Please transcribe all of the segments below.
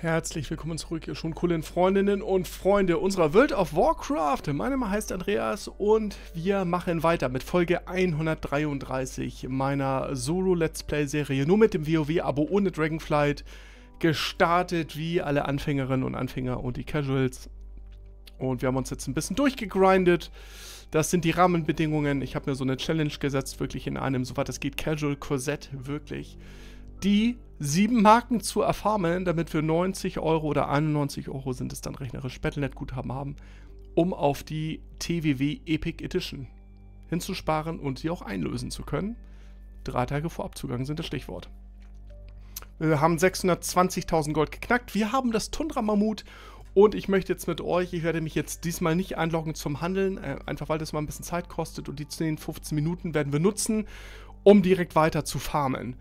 Herzlich willkommen zurück, ihr schon coolen Freundinnen und Freunde unserer World of Warcraft. Mein Name heißt Andreas und wir machen weiter mit Folge 133 meiner Solo-Let's Play-Serie. Nur mit dem WoW-Abo ohne Dragonflight. Gestartet wie alle Anfängerinnen und Anfänger und die Casuals. Und wir haben uns jetzt ein bisschen durchgegrindet. Das sind die Rahmenbedingungen. Ich habe mir so eine Challenge gesetzt, wirklich in einem, soweit es geht, Casual Korsett, wirklich. Die sieben Marken zu erfarmen, damit wir 90 Euro oder 91 Euro sind es dann rechnerisch Battlenet-Guthaben haben, um auf die TWW Epic Edition hinzusparen und sie auch einlösen zu können. Drei Tage vor Abzugang sind das Stichwort. Wir haben 620.000 Gold geknackt. Wir haben das Tundra-Mammut und ich möchte jetzt mit euch, ich werde mich jetzt diesmal nicht einloggen zum Handeln, äh, einfach weil das mal ein bisschen Zeit kostet und die 10, 15 Minuten werden wir nutzen, um direkt weiter zu farmen.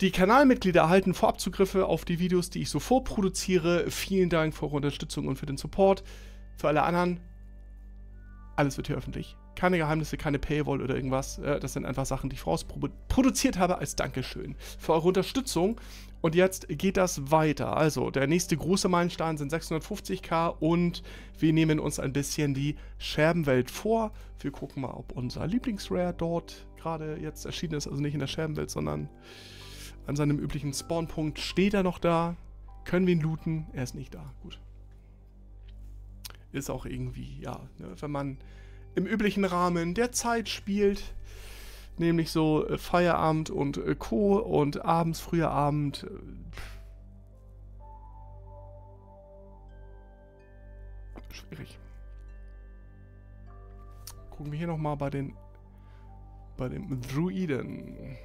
Die Kanalmitglieder erhalten Vorabzugriffe auf die Videos, die ich so vorproduziere. Vielen Dank für eure Unterstützung und für den Support. Für alle anderen, alles wird hier öffentlich. Keine Geheimnisse, keine Paywall oder irgendwas. Äh, das sind einfach Sachen, die ich vorausproduziert habe als Dankeschön für eure Unterstützung. Und jetzt geht das weiter. Also, der nächste große Meilenstein sind 650k und wir nehmen uns ein bisschen die Scherbenwelt vor. Wir gucken mal, ob unser Lieblingsrare dort gerade jetzt erschienen ist. Also nicht in der Scherbenwelt, sondern an seinem üblichen Spawnpunkt. Steht er noch da? Können wir ihn looten? Er ist nicht da. Gut. Ist auch irgendwie, ja, ne, wenn man im üblichen Rahmen der Zeit spielt, nämlich so äh, Feierabend und äh, Co. und abends, früher Abend. Äh, schwierig. Gucken wir hier nochmal bei den bei dem Druiden.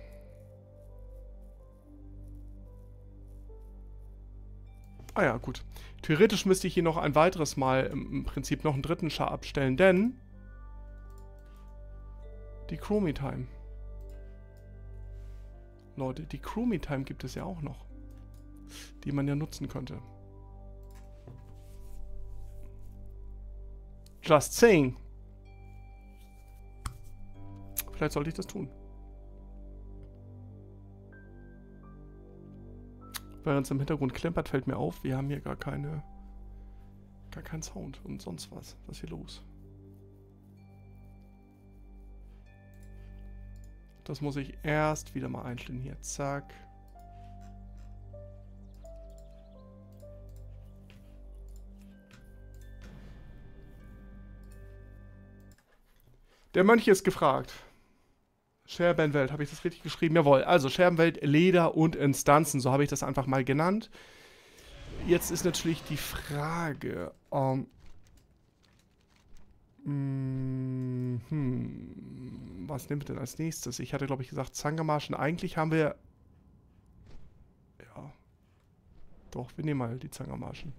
Ah ja, gut. Theoretisch müsste ich hier noch ein weiteres Mal im Prinzip noch einen dritten Char abstellen, denn die Chromie Time. Leute, die Chromie Time gibt es ja auch noch, die man ja nutzen könnte. Just saying. Vielleicht sollte ich das tun. Während es im Hintergrund klimpert, fällt mir auf, wir haben hier gar keine... gar keinen Sound und sonst was. Was ist hier los? Das muss ich erst wieder mal einstellen hier. Zack. Der Mönch ist gefragt. Scherbenwelt, habe ich das richtig geschrieben? Jawohl. Also Scherbenwelt, Leder und Instanzen, so habe ich das einfach mal genannt. Jetzt ist natürlich die Frage, um, hm, was nehmen wir denn als nächstes? Ich hatte, glaube ich, gesagt Zangermarschen. Eigentlich haben wir... Ja. Doch, wir nehmen mal die Zangermarschen.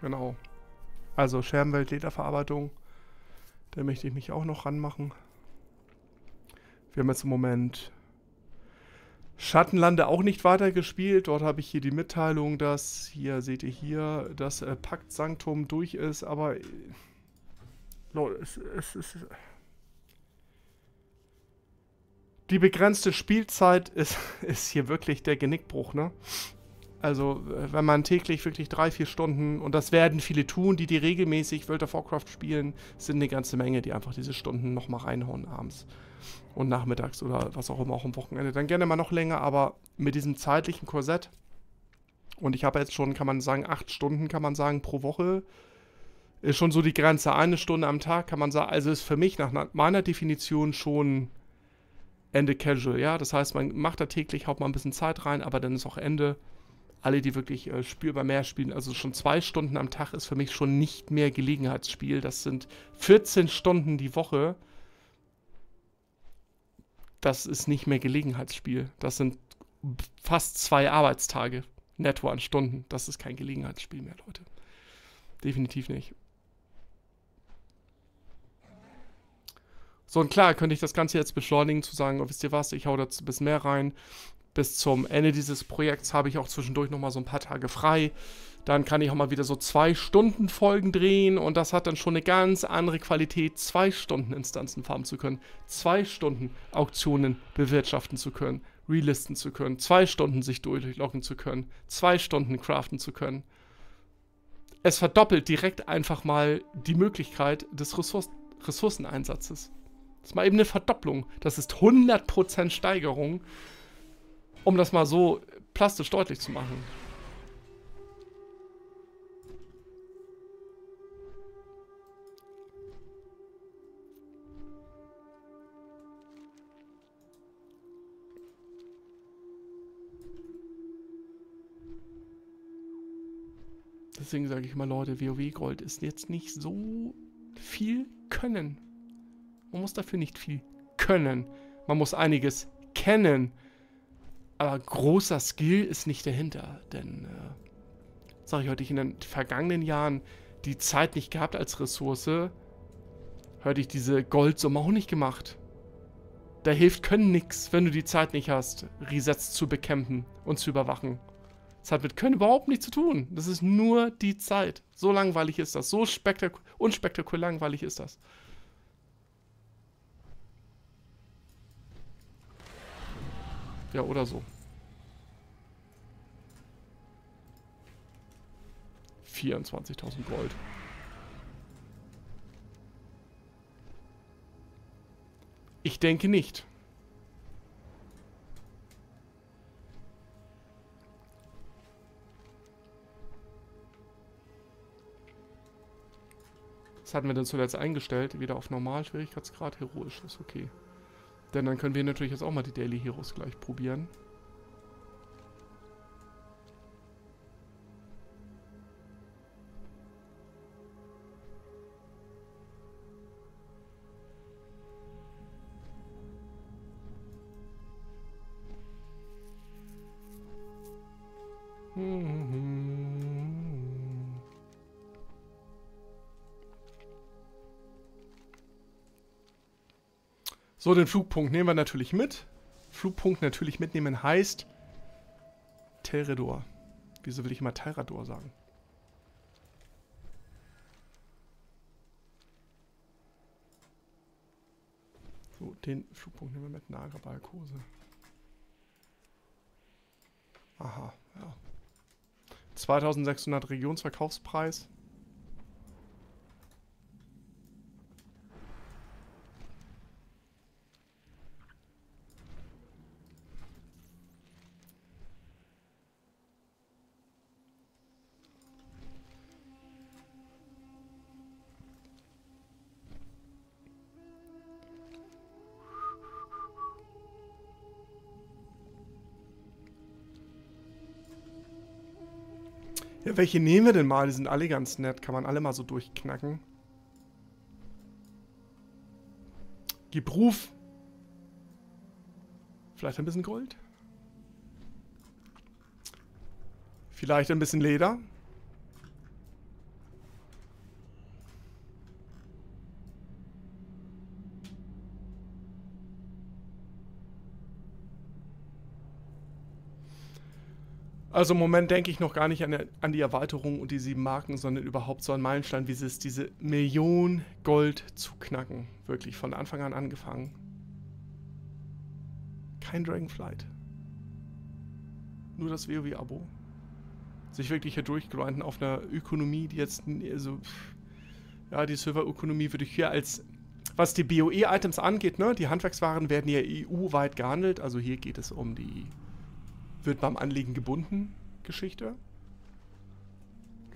Genau. Also Scherbenwelt Lederverarbeitung. Da möchte ich mich auch noch ranmachen. Wir haben jetzt im Moment Schattenlande auch nicht weitergespielt. Dort habe ich hier die Mitteilung, dass, hier seht ihr hier, das äh, Pakt Sanctum durch ist, aber äh, Leute, es, es, es, die begrenzte Spielzeit ist, ist hier wirklich der Genickbruch, ne? Also, äh, wenn man täglich wirklich drei, vier Stunden, und das werden viele tun, die die regelmäßig World of Warcraft spielen, sind eine ganze Menge, die einfach diese Stunden nochmal reinhauen abends und nachmittags oder was auch immer, auch am Wochenende. Dann gerne mal noch länger, aber mit diesem zeitlichen Korsett, und ich habe jetzt schon, kann man sagen, acht Stunden, kann man sagen, pro Woche, ist schon so die Grenze. Eine Stunde am Tag kann man sagen, also ist für mich nach meiner Definition schon Ende Casual, ja. Das heißt, man macht da täglich, haut mal ein bisschen Zeit rein, aber dann ist auch Ende. Alle, die wirklich äh, spürbar mehr spielen, also schon zwei Stunden am Tag ist für mich schon nicht mehr Gelegenheitsspiel. Das sind 14 Stunden die Woche das ist nicht mehr Gelegenheitsspiel. Das sind fast zwei Arbeitstage netto an Stunden. Das ist kein Gelegenheitsspiel mehr, Leute. Definitiv nicht. So, und klar könnte ich das Ganze jetzt beschleunigen, zu sagen, oh, wisst ihr was, ich hau da ein bisschen mehr rein. Bis zum Ende dieses Projekts habe ich auch zwischendurch nochmal so ein paar Tage frei. Dann kann ich auch mal wieder so zwei Stunden Folgen drehen und das hat dann schon eine ganz andere Qualität, zwei Stunden Instanzen farmen zu können, zwei Stunden Auktionen bewirtschaften zu können, relisten zu können, zwei Stunden sich durchloggen zu können, zwei Stunden craften zu können. Es verdoppelt direkt einfach mal die Möglichkeit des Ressourcen Ressourceneinsatzes. Das ist mal eben eine Verdopplung. Das ist 100% Steigerung, um das mal so plastisch deutlich zu machen. Deswegen sage ich mal, Leute, WoW Gold ist jetzt nicht so viel können. Man muss dafür nicht viel können. Man muss einiges kennen. Aber großer Skill ist nicht dahinter. Denn, äh, sage ich heute, in den vergangenen Jahren die Zeit nicht gehabt als Ressource, hätte ich diese Goldsumme auch nicht gemacht. Da hilft Können nichts, wenn du die Zeit nicht hast, Resets zu bekämpfen und zu überwachen. Das hat mit Können überhaupt nichts zu tun. Das ist nur die Zeit. So langweilig ist das. So spektak unspektakulär langweilig ist das. Ja, oder so. 24.000 Gold. Ich denke nicht. Was hatten wir denn zuletzt eingestellt? Wieder auf Normal, Schwierigkeitsgrad, heroisch. Ist okay. Denn dann können wir natürlich jetzt auch mal die Daily Heroes gleich probieren. So, den Flugpunkt nehmen wir natürlich mit. Flugpunkt natürlich mitnehmen heißt Telredor. Wieso will ich immer Telrador sagen? So, den Flugpunkt nehmen wir mit Naga Balkose. Aha, ja. 2600 Regionsverkaufspreis. Welche nehmen wir denn mal? Die sind alle ganz nett. Kann man alle mal so durchknacken. Gib Ruf. Vielleicht ein bisschen Gold. Vielleicht ein bisschen Leder. Also im Moment denke ich noch gar nicht an, an, die Erweiterung und die sieben Marken, sondern überhaupt so an Meilenstein, wie es diese Million Gold zu knacken. Wirklich von Anfang an angefangen. Kein Dragonflight. Nur das WoW-Abo. Sich wirklich hier durchgrinden auf einer Ökonomie, die jetzt, also, ja, die Serverökonomie würde ich hier als, was die BOE-Items angeht, ne, die Handwerkswaren werden ja EU-weit gehandelt, also hier geht es um die wird beim Anlegen gebunden, Geschichte.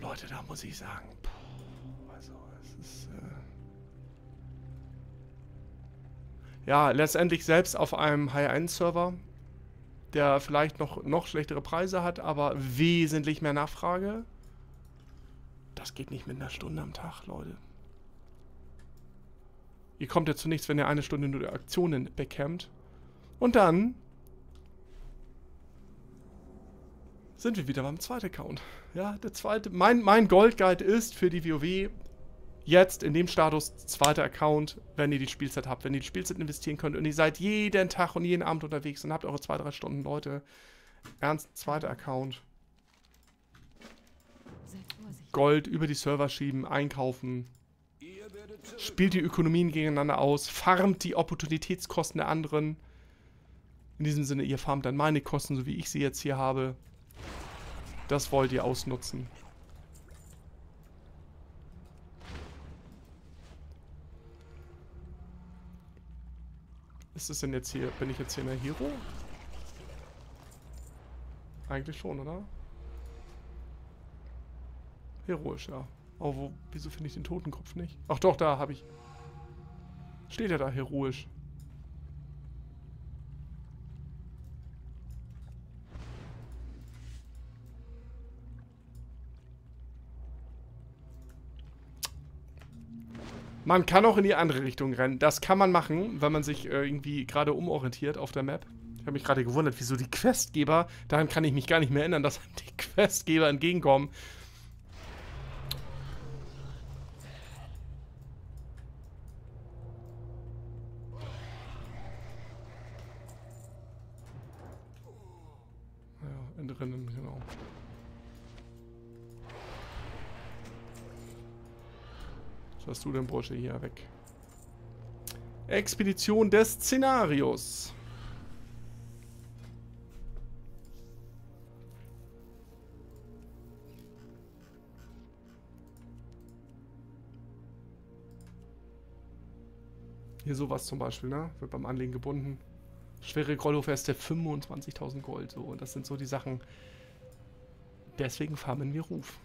Leute, da muss ich sagen, puh, also es ist... Äh ja, letztendlich selbst auf einem High-End-Server, der vielleicht noch, noch schlechtere Preise hat, aber wesentlich mehr Nachfrage. Das geht nicht mit einer Stunde am Tag, Leute. Ihr kommt ja zu nichts, wenn ihr eine Stunde nur Aktionen bekämmt. Und dann sind wir wieder beim zweiten Account. Ja, der zweite. Mein, mein Goldguide ist für die WoW Jetzt in dem Status, zweiter Account, wenn ihr die Spielzeit habt, wenn ihr die Spielzeit investieren könnt und ihr seid jeden Tag und jeden Abend unterwegs und habt eure zwei, drei Stunden, Leute. Ernst, zweiter Account. Gold über die Server schieben, einkaufen. Spielt die Ökonomien gegeneinander aus, farmt die Opportunitätskosten der anderen. In diesem Sinne, ihr farmt dann meine Kosten, so wie ich sie jetzt hier habe. Das wollt ihr ausnutzen. Ist es denn jetzt hier, bin ich jetzt hier in der Hero? Eigentlich schon, oder? Heroisch, ja. Aber wo, wieso finde ich den Totenkopf nicht? Ach doch, da habe ich. Steht er da heroisch? Man kann auch in die andere Richtung rennen. Das kann man machen, wenn man sich äh, irgendwie gerade umorientiert auf der Map. Ich habe mich gerade gewundert, wieso die Questgeber, daran kann ich mich gar nicht mehr erinnern, dass die Questgeber entgegenkommen. Du denn, Bursche, hier weg? Expedition des Szenarios. Hier sowas zum Beispiel, ne? Wird beim Anlegen gebunden. Schwere Grollhofeste 25.000 Gold. So, und das sind so die Sachen. Deswegen farmen wir Ruf.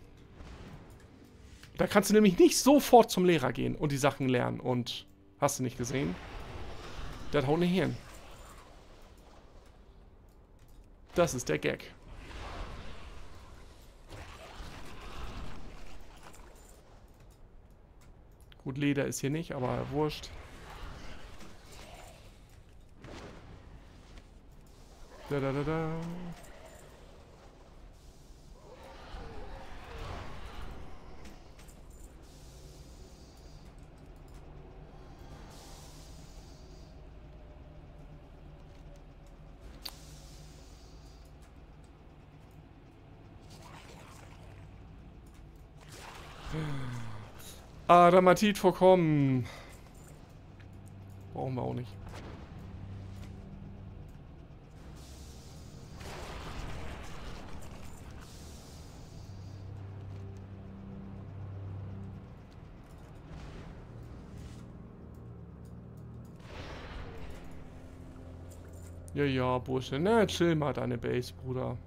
Da kannst du nämlich nicht sofort zum Lehrer gehen und die Sachen lernen. Und hast du nicht gesehen? Der haut nicht hin. Das ist der Gag. Gut, Leder ist hier nicht, aber wurscht. Da da da da. Adamatit vorkommen. Brauchen wir auch nicht. Ja, ja, Bursche. Na, chill mal deine Base, Bruder.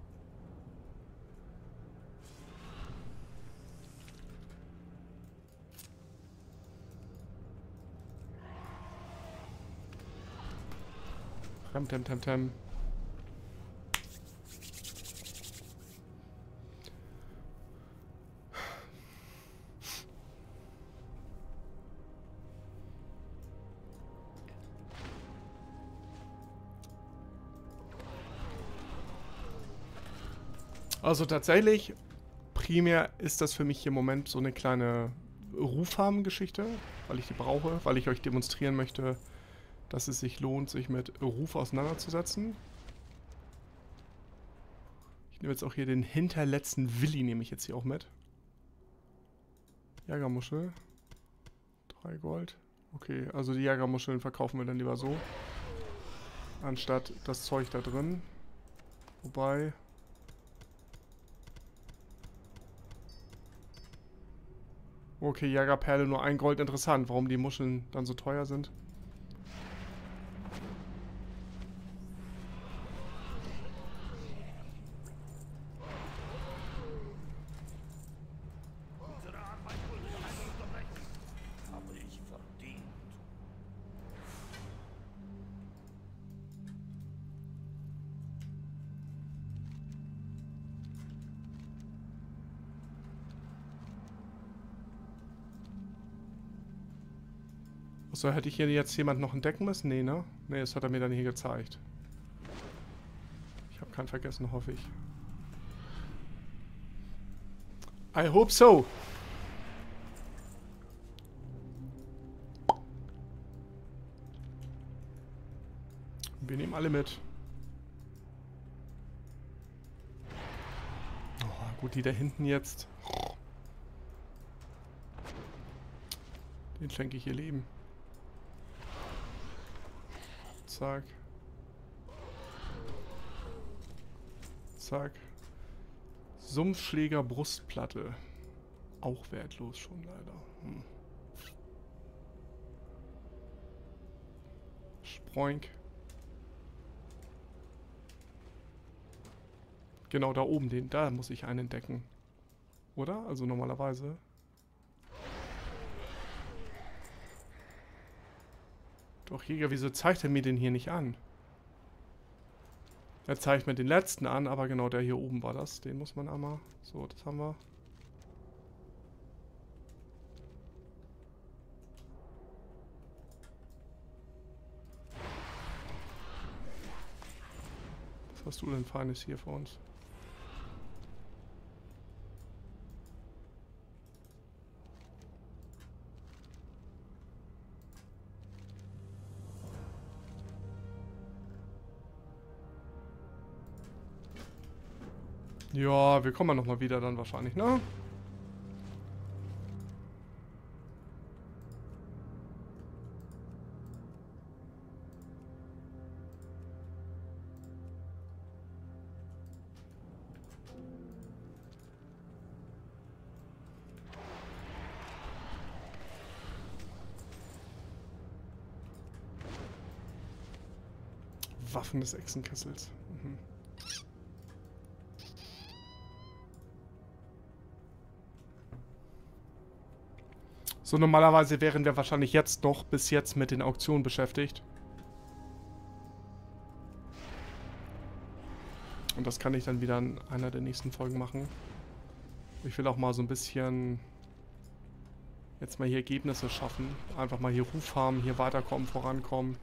Tem, tem, tem, tem. Also tatsächlich, primär ist das für mich im Moment so eine kleine Ruffarm-Geschichte, weil ich die brauche, weil ich euch demonstrieren möchte, dass es sich lohnt, sich mit Ruf auseinanderzusetzen. Ich nehme jetzt auch hier den hinterletzten Willi, nehme ich jetzt hier auch mit. Jagermuschel. Drei Gold. Okay, also die Jagermuscheln verkaufen wir dann lieber so. Anstatt das Zeug da drin. Wobei... Okay, Jagerperle nur ein Gold. Interessant, warum die Muscheln dann so teuer sind. Achso, hätte ich hier jetzt jemand noch entdecken müssen? Nee, ne? Nee, das hat er mir dann hier gezeigt. Ich habe keinen vergessen, hoffe ich. I hope so. Wir nehmen alle mit. Oh, gut, die da hinten jetzt. Den schenke ich ihr Leben. Zack. Zack. Sumpfschläger Brustplatte. Auch wertlos schon leider. Hm. Sproink. Genau, da oben, den, da muss ich einen entdecken. Oder? Also normalerweise. Doch, Jäger, wieso zeigt er mir den hier nicht an? Er zeigt mir den letzten an, aber genau der hier oben war das. Den muss man einmal... So, das haben wir. Was hast du denn Feines hier für uns? Ja, wir kommen ja nochmal wieder dann wahrscheinlich, ne? Waffen des Echsenkessels. So, normalerweise wären wir wahrscheinlich jetzt noch bis jetzt mit den Auktionen beschäftigt. Und das kann ich dann wieder in einer der nächsten Folgen machen. Ich will auch mal so ein bisschen jetzt mal hier Ergebnisse schaffen. Einfach mal hier Ruf haben, hier weiterkommen, vorankommen.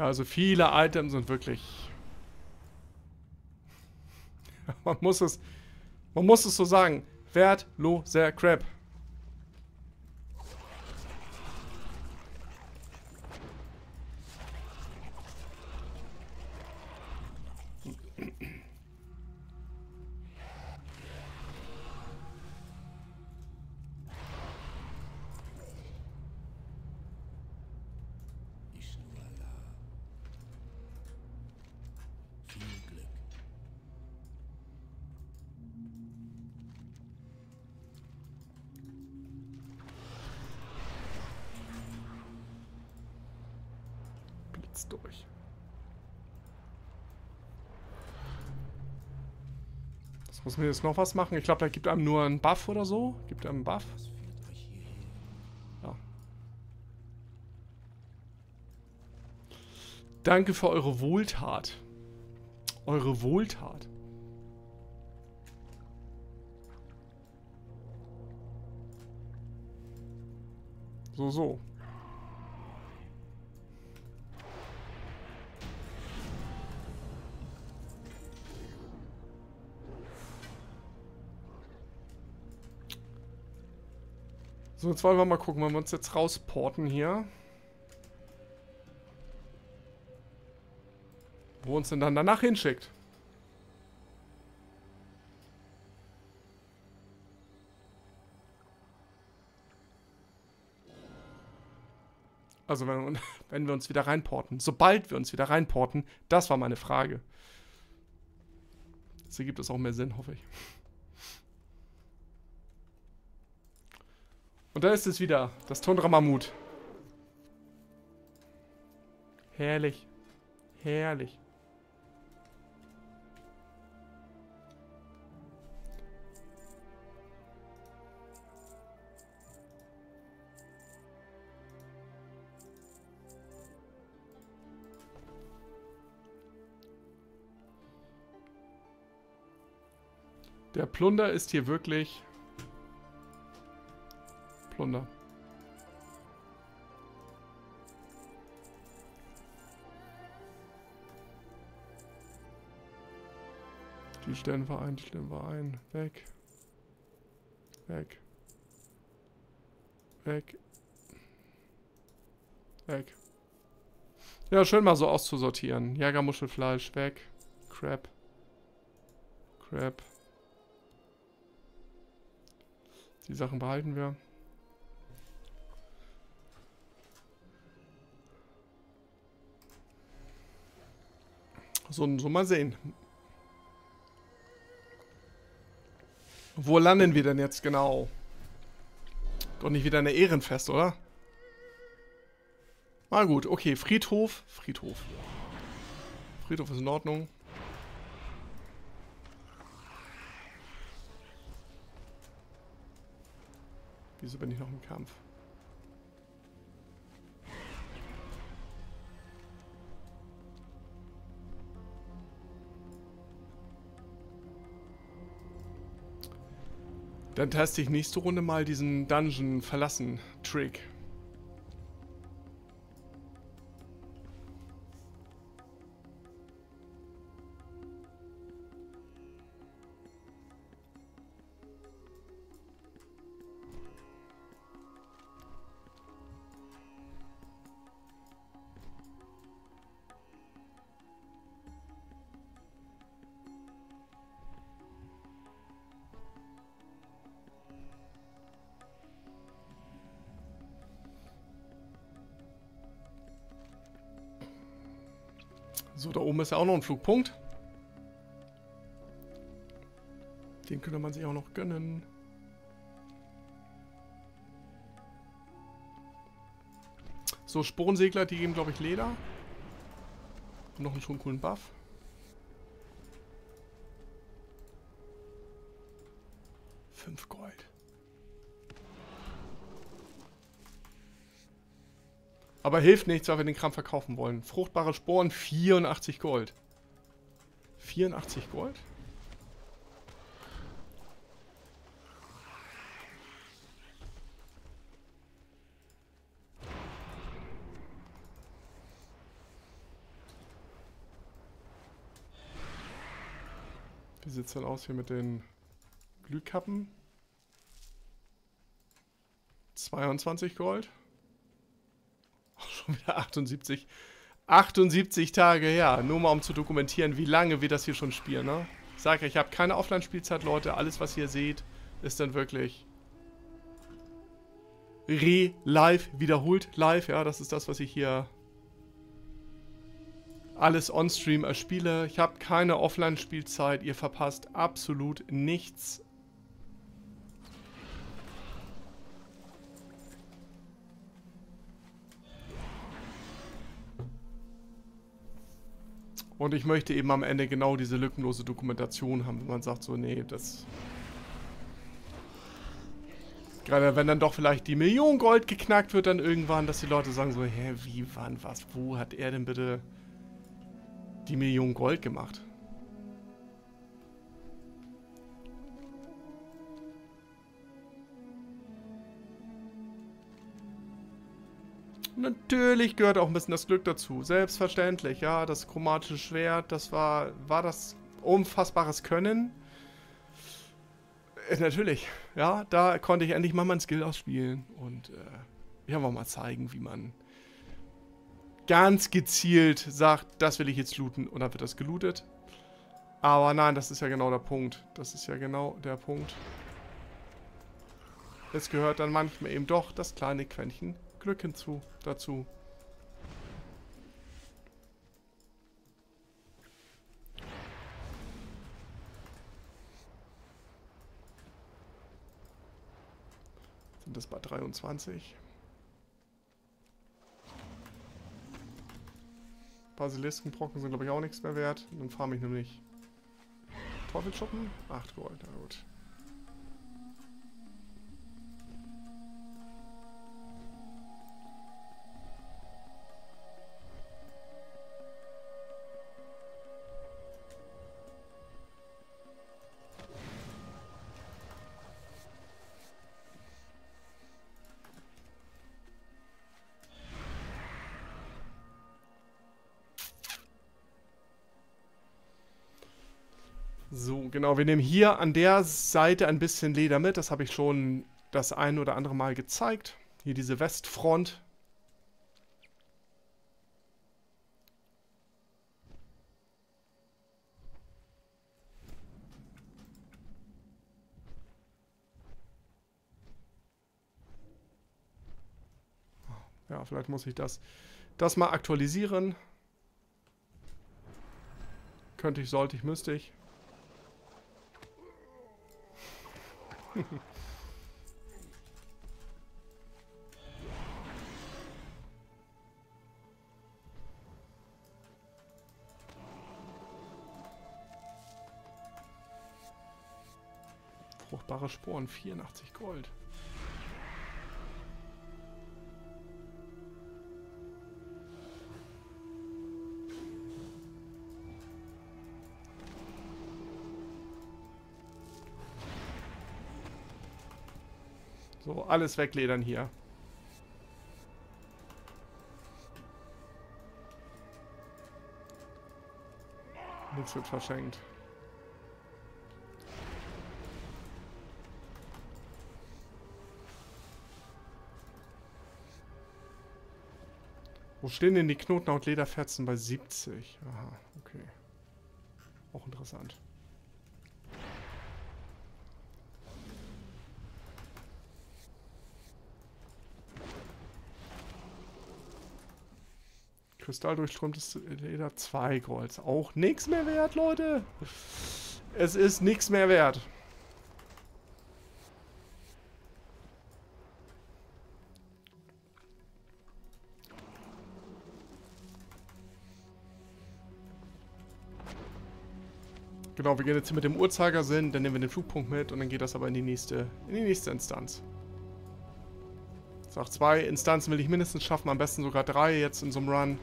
Ja, also viele Items sind wirklich... man muss es... Man muss es so sagen. Wertloser Crap. Mir jetzt noch was machen. Ich glaube, da gibt einem nur einen Buff oder so. Gibt einem einen Buff. Ja. Danke für eure Wohltat. Eure Wohltat. So, so. So, jetzt wollen wir mal gucken, wenn wir uns jetzt rausporten hier. Wo uns denn dann danach hinschickt. Also wenn, wenn wir uns wieder reinporten. Sobald wir uns wieder reinporten, das war meine Frage. Das ergibt es auch mehr Sinn, hoffe ich. Und da ist es wieder, das Tundra-Mammut. Herrlich. Herrlich. Der Plunder ist hier wirklich Plunder. Die stellen wir ein, die stellen wir ein. Weg. Weg. Weg. Weg. Ja, schön mal so auszusortieren. Jägermuschelfleisch, weg. Crap. Crap. Die Sachen behalten wir. So, so mal sehen. Wo landen wir denn jetzt genau? Doch nicht wieder eine Ehrenfest, oder? Na gut, okay. Friedhof. Friedhof. Friedhof ist in Ordnung. Wieso bin ich noch im Kampf? Dann teste ich nächste Runde mal diesen Dungeon verlassen Trick. Oben ist ja auch noch ein Flugpunkt. Den könnte man sich auch noch gönnen. So, Sporensegler, die geben, glaube ich, Leder. Und noch einen schon coolen Buff. Aber hilft nichts, weil wir den Kram verkaufen wollen. Fruchtbare Sporen, 84 Gold. 84 Gold? Wie sieht es denn aus hier mit den Glühkappen? 22 Gold. Schon wieder 78. 78 Tage her. Nur mal um zu dokumentieren, wie lange wir das hier schon spielen, ne? Ich sage ich habe keine Offline-Spielzeit, Leute. Alles, was ihr seht, ist dann wirklich re-live, wiederholt live. Ja, das ist das, was ich hier alles on-stream erspiele. Ich habe keine Offline-Spielzeit. Ihr verpasst absolut nichts Und ich möchte eben am Ende genau diese lückenlose Dokumentation haben, wenn man sagt so, nee, das... Gerade wenn dann doch vielleicht die Million Gold geknackt wird dann irgendwann, dass die Leute sagen so, hä, wie, wann, was, wo hat er denn bitte die Million Gold gemacht? Natürlich gehört auch ein bisschen das Glück dazu. Selbstverständlich, ja. Das chromatische Schwert, das war, war das unfassbares Können. Äh, natürlich, ja. Da konnte ich endlich mal mein Skill ausspielen. Und äh, ja, mal zeigen, wie man ganz gezielt sagt, das will ich jetzt looten. Und dann wird das gelootet. Aber nein, das ist ja genau der Punkt. Das ist ja genau der Punkt. Es gehört dann manchmal eben doch das kleine Quäntchen Glück hinzu, dazu. Sind das bei 23? Basiliskenbrocken sind glaube ich auch nichts mehr wert. Dann farm ich nämlich Teufelschuppen. 8 Gold, na gut. So, genau. Wir nehmen hier an der Seite ein bisschen Leder mit. Das habe ich schon das ein oder andere Mal gezeigt. Hier diese Westfront. Ja, vielleicht muss ich das, das mal aktualisieren. Könnte ich, sollte ich, müsste ich. Fruchtbare Sporen, 84 Gold. So, alles wegledern hier. Nichts wird verschenkt. Wo stehen denn die Knotenhaut Lederfetzen bei 70? Aha, okay. Auch interessant. Kristall durchströmtes Leder 2 Kreuz. Auch nichts mehr wert, Leute. Es ist nichts mehr wert. Genau, wir gehen jetzt hier mit dem Uhrzeigersinn, dann nehmen wir den Flugpunkt mit und dann geht das aber in die nächste, in die nächste Instanz. Sag, zwei Instanzen will ich mindestens schaffen, am besten sogar drei jetzt in so einem Run.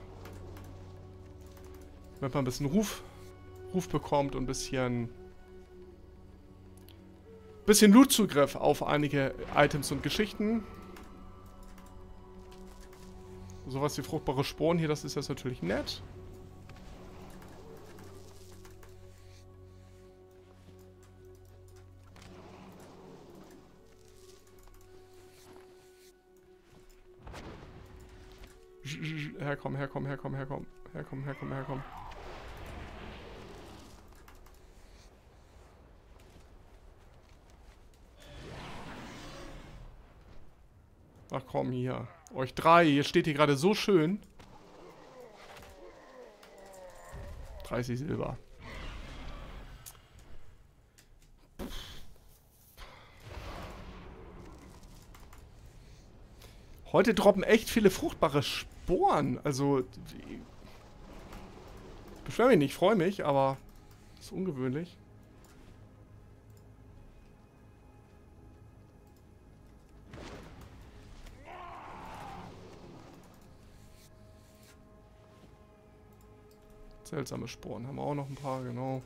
Damit man ein bisschen Ruf, Ruf bekommt und ein bisschen, bisschen Lootzugriff auf einige Items und Geschichten. Sowas wie fruchtbare Sporen hier, das ist jetzt natürlich nett. Herkommen, herkommen, herkommen, herkommen. Herkommen, herkommen, herkommen. Ach komm, hier. Euch drei, ihr steht hier gerade so schön. 30 Silber. Heute droppen echt viele fruchtbare Sporen. Also, ich beschwere mich nicht, freue mich, aber ist ungewöhnlich. Seltsame Sporen haben wir auch noch ein paar, genau.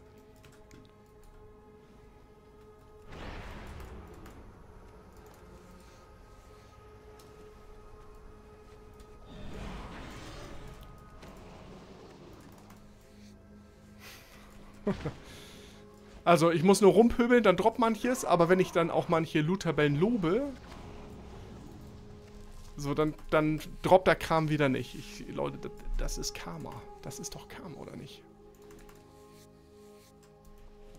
also ich muss nur rumpöbeln, dann droppt manches, aber wenn ich dann auch manche Loot-Tabellen lobe, so, dann, dann droppt der Kram wieder nicht. Ich, Leute, das, das ist Karma. Das ist doch Karma, oder nicht?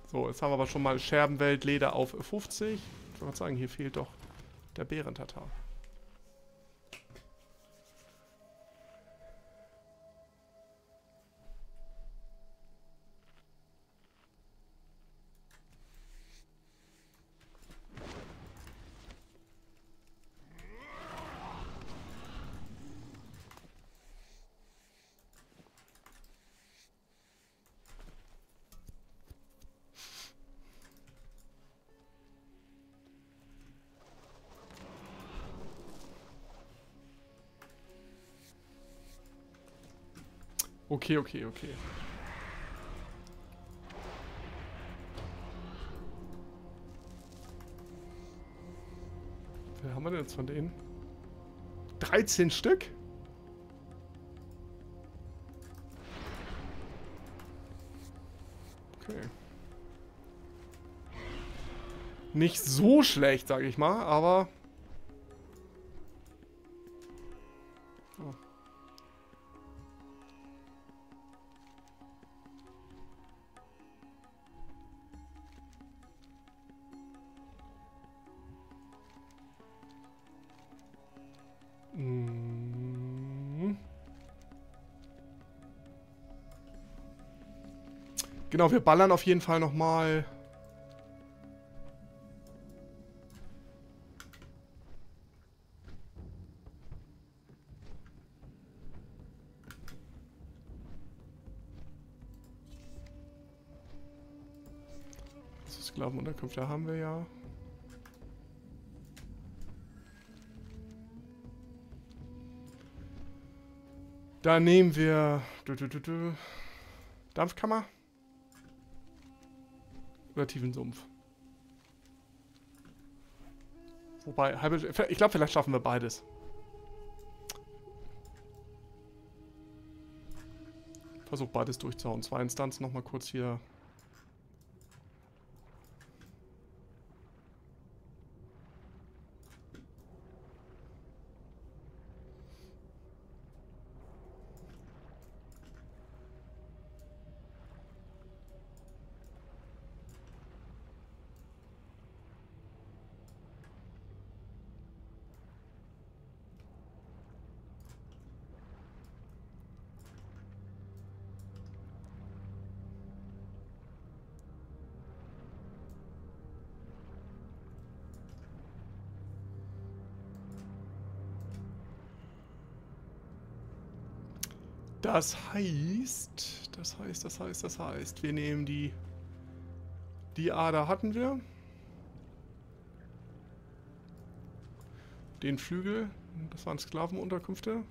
So, jetzt haben wir aber schon mal Scherbenwelt, Leder auf 50. Ich würde sagen, hier fehlt doch der Bärentatar. Okay, okay, okay. Wer haben wir denn jetzt von denen? 13 Stück? Okay. nicht so schlecht, sage ich mal, aber... Genau, wir ballern auf jeden Fall nochmal... Sklavenunterkünfte haben wir ja. Da nehmen wir du, du, du, Dampfkammer oder tiefen Sumpf. Wobei, halbe, ich glaube, vielleicht schaffen wir beides. Versuch beides durchzuhauen. Zwei Instanzen nochmal kurz hier Das heißt, das heißt, das heißt, das heißt, wir nehmen die, die Ader hatten wir. Den Flügel, das waren Sklavenunterkünfte.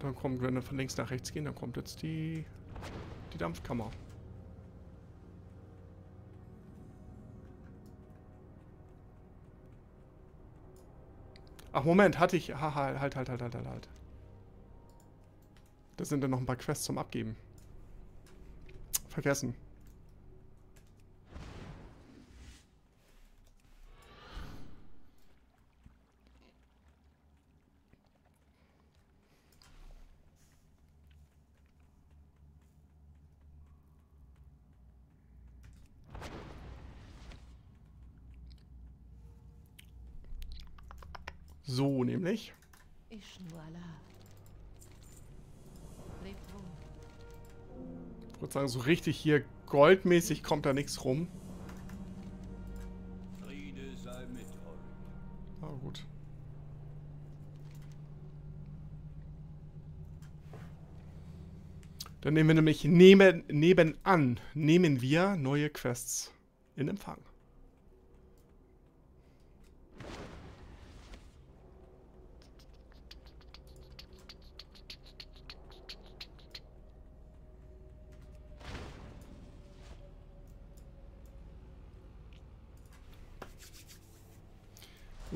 Dann kommt, wenn wir von links nach rechts gehen, dann kommt jetzt die, die Dampfkammer. Ach, Moment, hatte ich... Ha, halt, halt, halt, halt, halt, halt. Da sind dann noch ein paar Quests zum Abgeben. Vergessen. So nämlich. Würde sagen, so richtig hier goldmäßig kommt da nichts rum. Friede sei mit euch. Ah, gut. Dann nehmen wir nämlich neben, nebenan, nehmen wir neue Quests in Empfang.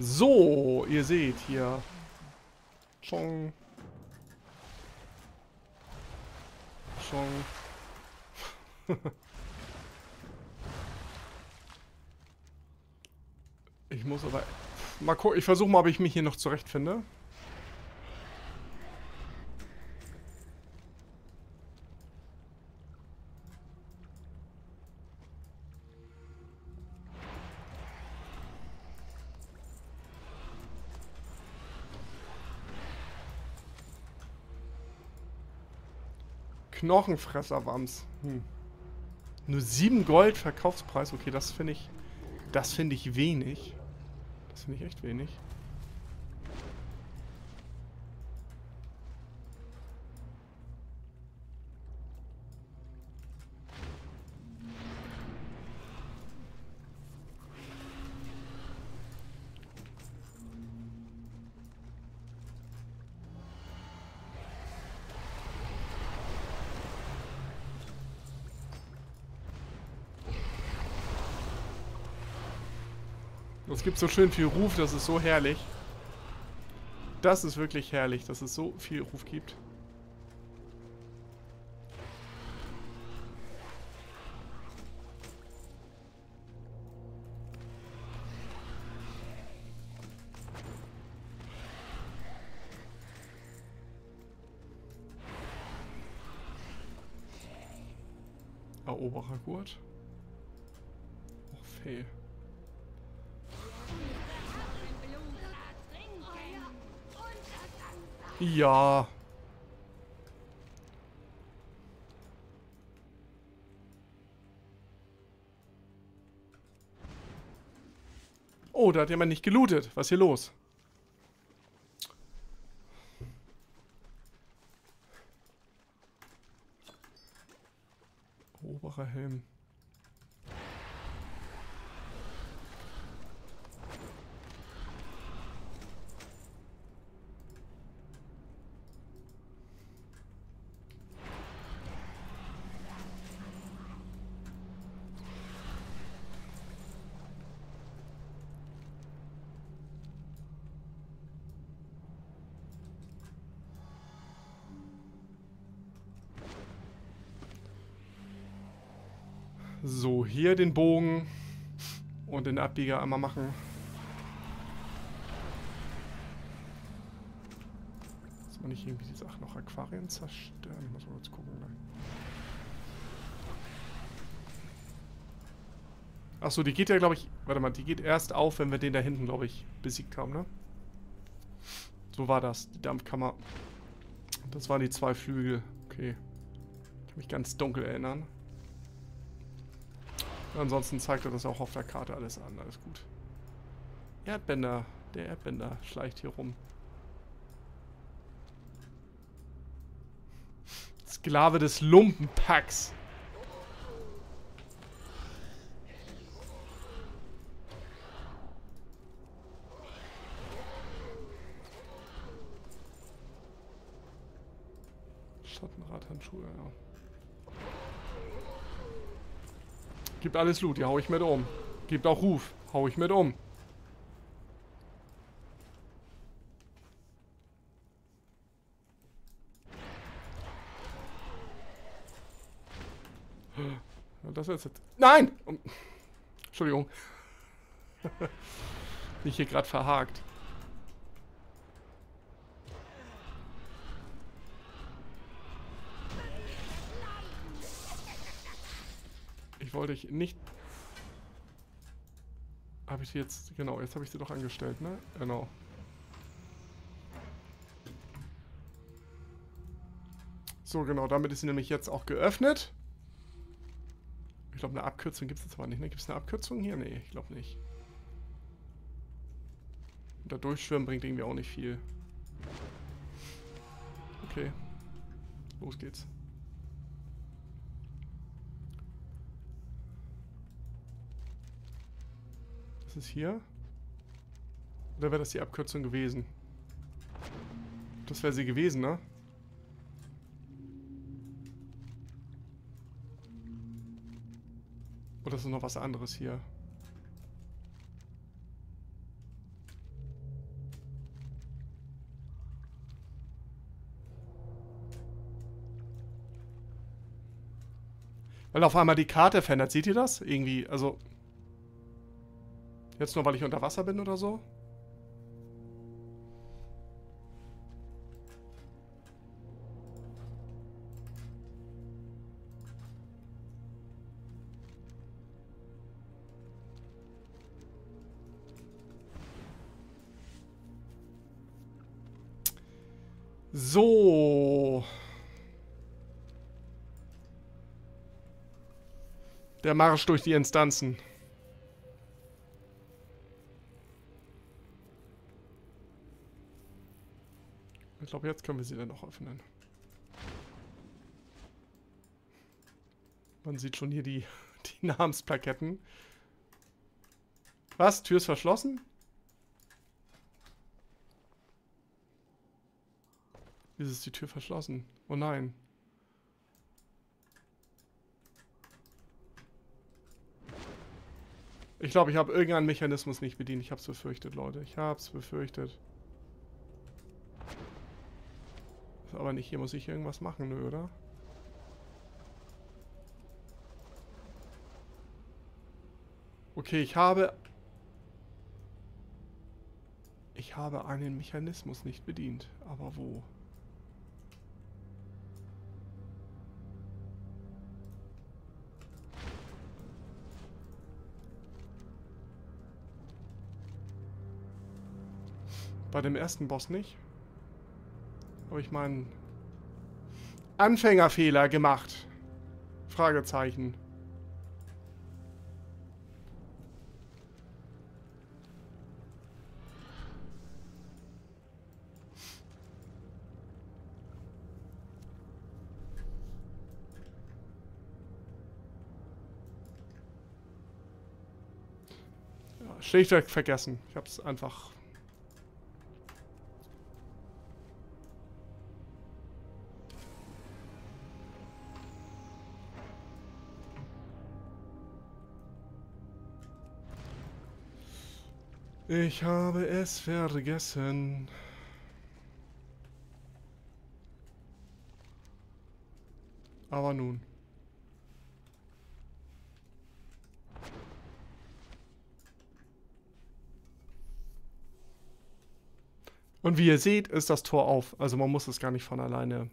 So, ihr seht hier. Chong. Chong. ich muss aber... Mal gucken, ich versuche mal, ob ich mich hier noch zurechtfinde. Knochenfresser-Wams. Hm. Nur 7 Gold Verkaufspreis. Okay, das finde ich... Das finde ich wenig. Das finde ich echt wenig. Es gibt so schön viel Ruf, das ist so herrlich. Das ist wirklich herrlich, dass es so viel Ruf gibt. Eroberergurt. Oh, fail. Ja. Oh, da hat jemand nicht gelootet. Was ist hier los? Hier den Bogen und den Abbieger einmal machen. Dass man nicht irgendwie die Sachen noch Aquarien zerstören. Ich muss mal kurz gucken. Achso, die geht ja, glaube ich... Warte mal, die geht erst auf, wenn wir den da hinten, glaube ich, besiegt haben, ne? So war das, die Dampfkammer. Das waren die zwei Flügel. Okay. Ich kann mich ganz dunkel erinnern. Ansonsten zeigt er das auch auf der Karte alles an. Alles gut. Erdbänder. Der Erdbänder schleicht hier rum. Sklave des Lumpenpacks. Schattenradhandschuhe, ja. Gibt alles Loot, die hau ich mit um. Gibt auch Ruf, hau ich mit um. Das ist jetzt... Nein! Entschuldigung. Bin ich hier gerade verhakt. Wollte ich nicht... Habe ich sie jetzt... Genau, jetzt habe ich sie doch angestellt, ne? Genau. So, genau, damit ist sie nämlich jetzt auch geöffnet. Ich glaube, eine Abkürzung gibt es jetzt aber nicht, ne? Gibt es eine Abkürzung hier? Nee, ich glaube nicht. Und da durchschwimmen bringt irgendwie auch nicht viel. Okay. Los geht's. Es hier? Oder wäre das die Abkürzung gewesen? Das wäre sie gewesen, ne? Oder ist noch was anderes hier? Weil auf einmal die Karte verändert. Seht ihr das? Irgendwie, also Jetzt nur, weil ich unter Wasser bin oder so? So. Der Marsch durch die Instanzen. Ich glaube, jetzt können wir sie dann noch öffnen. Man sieht schon hier die, die Namensplaketten. Was? Tür ist verschlossen? Wieso ist die Tür verschlossen? Oh nein. Ich glaube, ich habe irgendeinen Mechanismus nicht bedient. Ich habe es befürchtet, Leute. Ich habe es befürchtet. aber nicht. Hier muss ich irgendwas machen, nö, oder? Okay, ich habe... Ich habe einen Mechanismus nicht bedient. Aber wo? Bei dem ersten Boss nicht. Aber ich meine... Anfängerfehler gemacht. Fragezeichen. Schlichtweg vergessen. Ich hab's einfach Ich habe es vergessen. Aber nun. Und wie ihr seht, ist das Tor auf. Also man muss es gar nicht von alleine.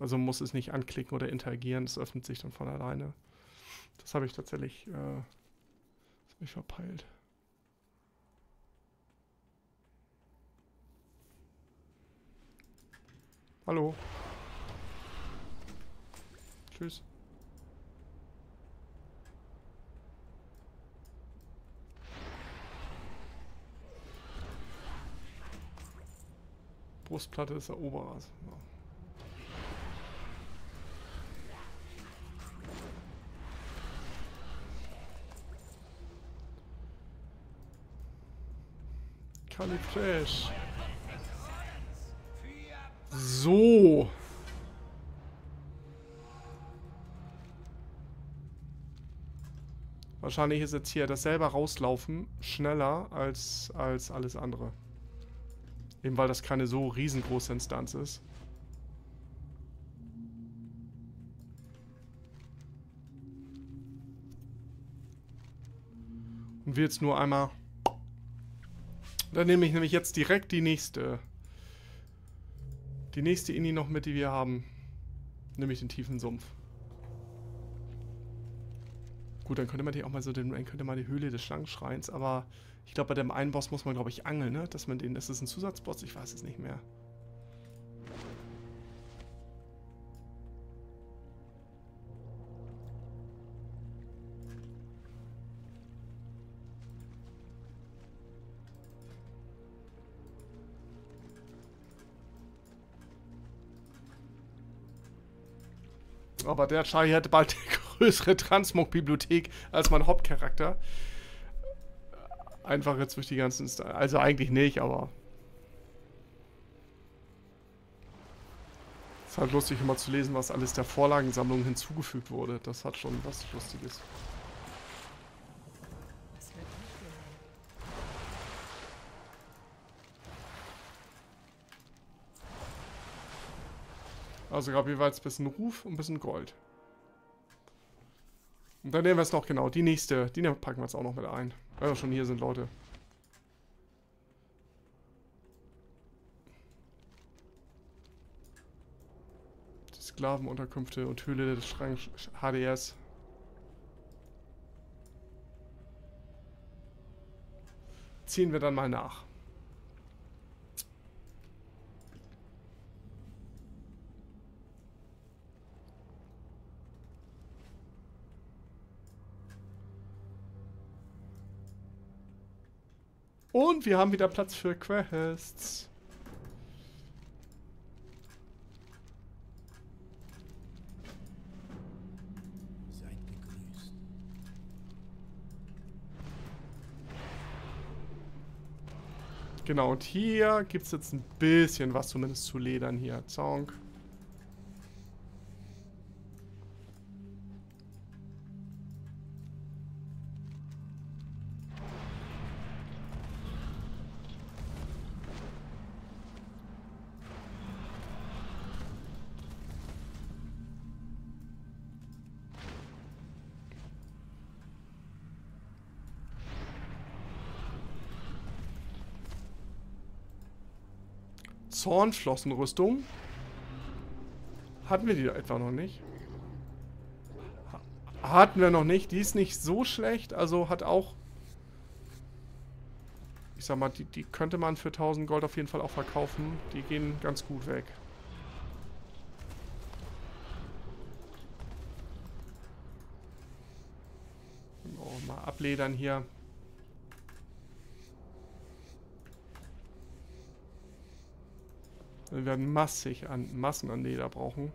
Also man muss es nicht anklicken oder interagieren. Es öffnet sich dann von alleine. Das habe ich tatsächlich äh, ich verpeilt. Hallo. Tschüss. Brustplatte ist Eroberer. Ja. Kalifresh. So. Wahrscheinlich ist jetzt hier das selber rauslaufen schneller als, als alles andere. Eben weil das keine so riesengroße Instanz ist. Und wir jetzt nur einmal... Dann nehme ich nämlich jetzt direkt die nächste die nächste Inni noch mit, die wir haben. Nämlich den tiefen Sumpf. Gut, dann könnte man hier auch mal so den, dann könnte man die Höhle des Schlangenschreins, aber ich glaube, bei dem einen Boss muss man, glaube ich, angeln, ne? Dass man den, ist das ein Zusatzboss? Ich weiß es nicht mehr. Aber der Charlie hätte bald die größere Transmog-Bibliothek als mein Hauptcharakter. Einfach jetzt durch die ganzen... St also eigentlich nicht, aber... Ist halt lustig immer zu lesen, was alles der Vorlagensammlung hinzugefügt wurde. Das hat schon was Lustiges. Also gab jeweils ein bisschen Ruf und ein bisschen Gold. Und dann nehmen wir es noch genau. Die nächste, die packen wir jetzt auch noch mit ein. Weil wir schon hier sind, Leute. Die Sklavenunterkünfte und Höhle des Schranks HDS. Ziehen wir dann mal nach. Und wir haben wieder Platz für Quests. Genau, und hier gibt es jetzt ein bisschen was zumindest zu ledern hier. Zonk. Zornflossenrüstung. Hatten wir die etwa noch nicht? Hatten wir noch nicht. Die ist nicht so schlecht. Also hat auch... Ich sag mal, die, die könnte man für 1000 Gold auf jeden Fall auch verkaufen. Die gehen ganz gut weg. Oh, mal abledern hier. Wir werden massig an Massen an Leder brauchen.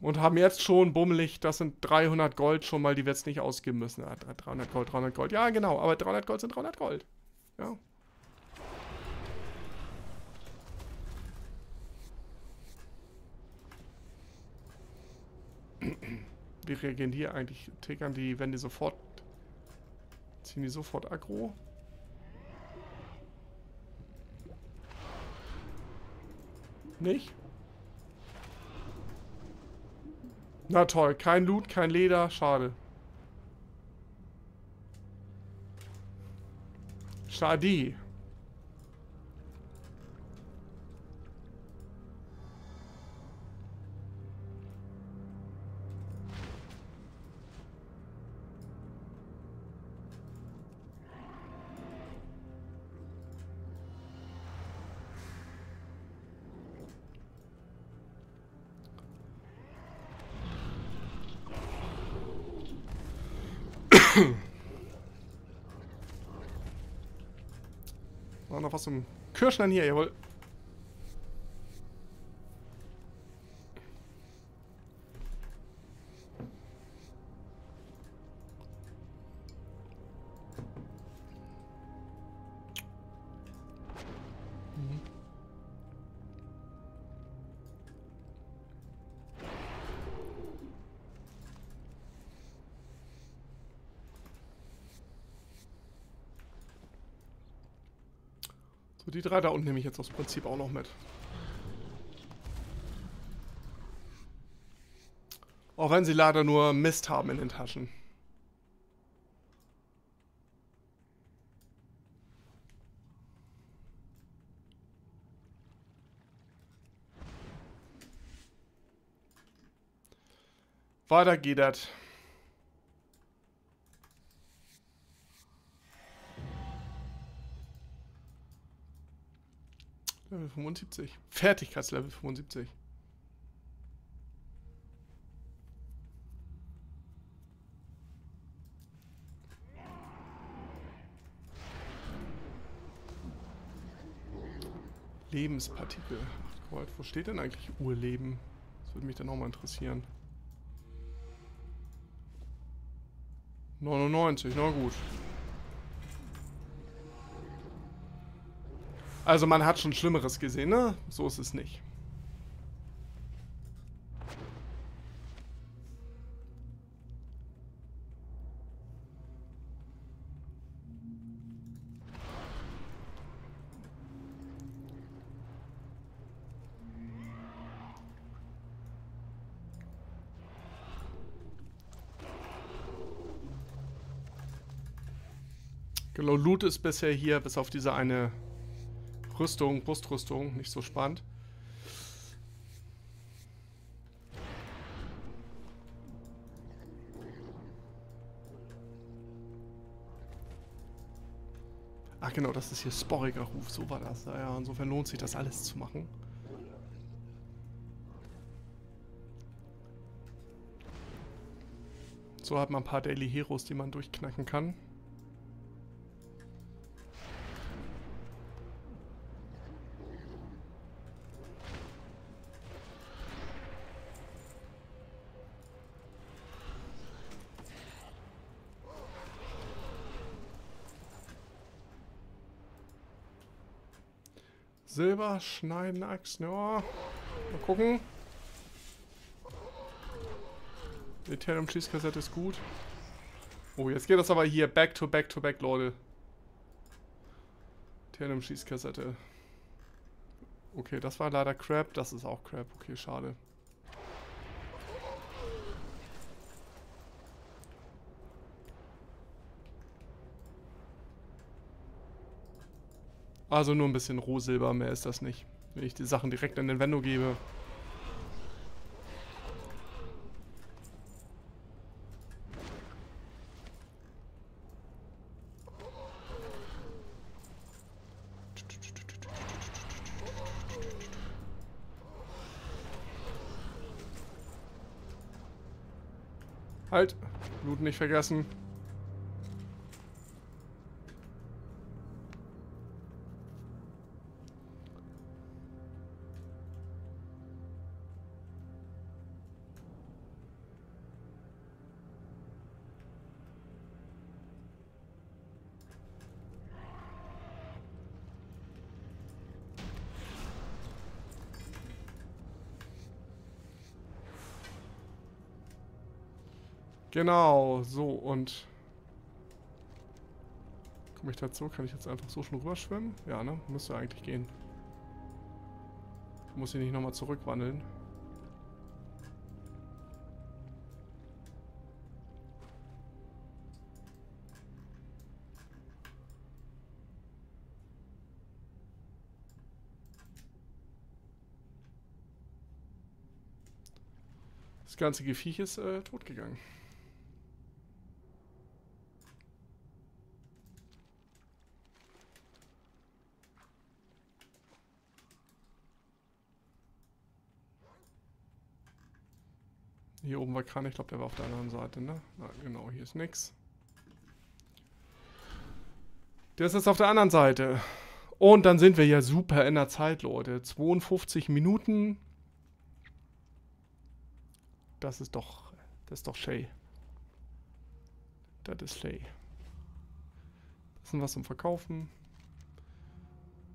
Und haben jetzt schon bummelig, das sind 300 Gold schon mal, die wir jetzt nicht ausgeben müssen. Ja, 300 Gold, 300 Gold. Ja, genau, aber 300 Gold sind 300 Gold. Ja. Wie reagieren die eigentlich? Tickern die, wenn die sofort... Ziehen die sofort aggro? Nicht? Na toll, kein Loot, kein Leder, schade. Schade. Was zum Kirschlein hier, jawohl. So, die drei da unten nehme ich jetzt aus Prinzip auch noch mit. Auch wenn sie leider nur Mist haben in den Taschen. Weiter geht das. Level 75. Fertigkeitslevel 75. Lebenspartikel. Ach Gott, wo steht denn eigentlich Urleben? Das würde mich dann auch mal interessieren. 99, na gut. Also man hat schon Schlimmeres gesehen, ne? So ist es nicht. Genau, Loot ist bisher hier, bis auf diese eine Rüstung, Brustrüstung, nicht so spannend. Ach genau, das ist hier Sporriger Ruf, so war das. Ja, insofern lohnt sich das alles zu machen. So hat man ein paar Daily Heroes, die man durchknacken kann. Silber, Schneiden, Achsen, ja. Mal gucken. Ethereum Schießkassette ist gut. Oh, jetzt geht das aber hier back to back to back, Leute. Ethereum Schießkassette. Okay, das war leider Crap. Das ist auch Crap. Okay, schade. Also nur ein bisschen Rohsilber, mehr ist das nicht. Wenn ich die Sachen direkt in den Vendo gebe. Halt, Blut nicht vergessen. Genau, so und... Komme ich dazu? Kann ich jetzt einfach so schon rüberschwimmen? Ja, ne? Müsste eigentlich gehen. Muss ich nicht nochmal zurückwandeln. Das ganze Geviech ist äh, tot Hier oben war keiner, ich glaube, der war auf der anderen Seite, ne? Na, genau, hier ist nix. Der ist jetzt auf der anderen Seite. Und dann sind wir ja super in der Zeit, Leute. 52 Minuten. Das ist doch, das ist doch Shay. Das ist Shay. Das ist was zum Verkaufen.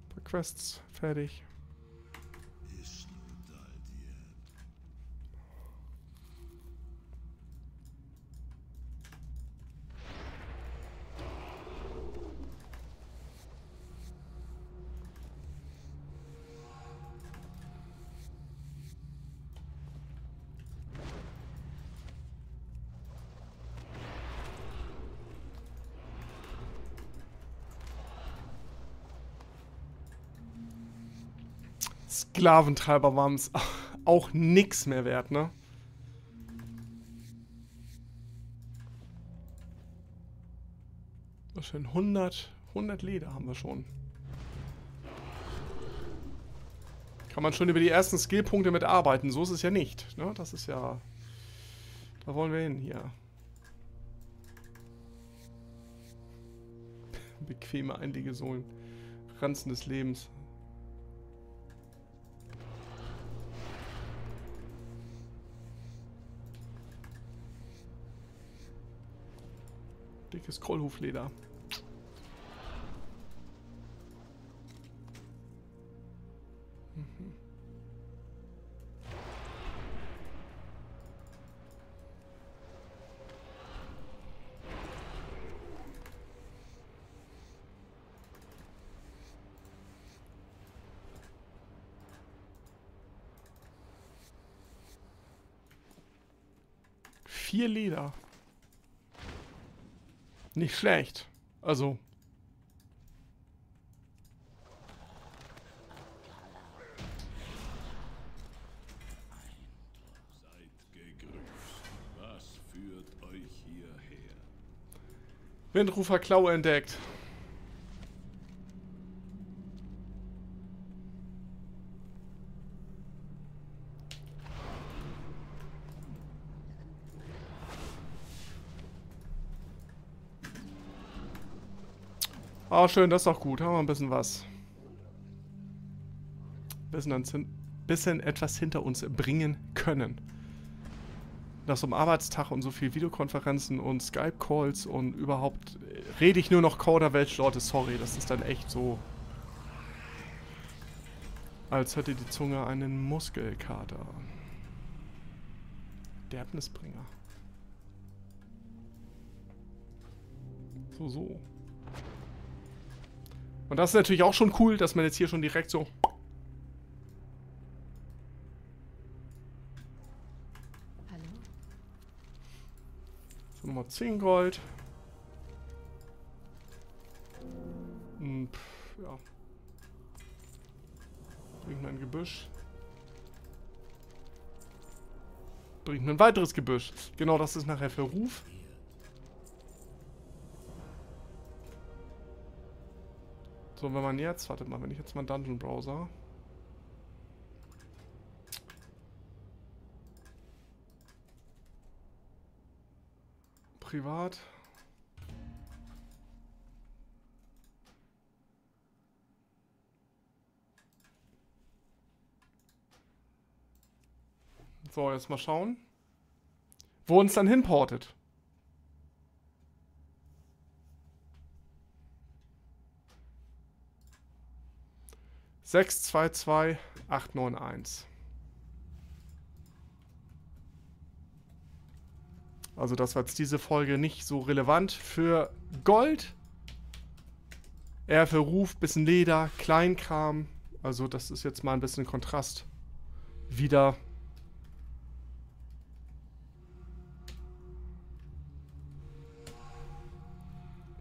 Ein paar Quests, fertig. Sklaventreiber waren es auch nix mehr wert, ne? Wahrscheinlich 100, 100 Leder haben wir schon. Kann man schon über die ersten Skillpunkte mitarbeiten. So ist es ja nicht. Ne? Das ist ja... Da wollen wir hin hier. Bequeme Einlegesohlen. Ranzen des Lebens. Dickes Krollhufleder. Mhm. Vier Leder. Nicht schlecht. Also. Seid gegrüßt. Was führt euch hierher? Windrufer Klaue entdeckt. Ah, schön, das ist doch gut. Haben wir ein bisschen was. Bisschen, bisschen etwas hinter uns bringen können. Nach so einem Arbeitstag und so viel Videokonferenzen und Skype-Calls und überhaupt äh, rede ich nur noch Coderwelsch, Leute, sorry, das ist dann echt so... Als hätte die Zunge einen Muskelkater. Derbnisbringer. So, so. Und das ist natürlich auch schon cool, dass man jetzt hier schon direkt so... Hallo? So, nochmal 10 Gold. Hm, pff, ja. Bringt mir ein Gebüsch. Bringt mir ein weiteres Gebüsch. Genau, das ist nachher für Ruf. So, wenn man jetzt, wartet mal, wenn ich jetzt mal Dungeon Browser. privat. So, jetzt mal schauen, wo uns dann hinportet. Sechs, zwei, zwei, acht, neun, eins. Also das war jetzt diese Folge nicht so relevant für Gold. Eher für Ruf, bisschen Leder, Kleinkram. Also das ist jetzt mal ein bisschen Kontrast. Wieder.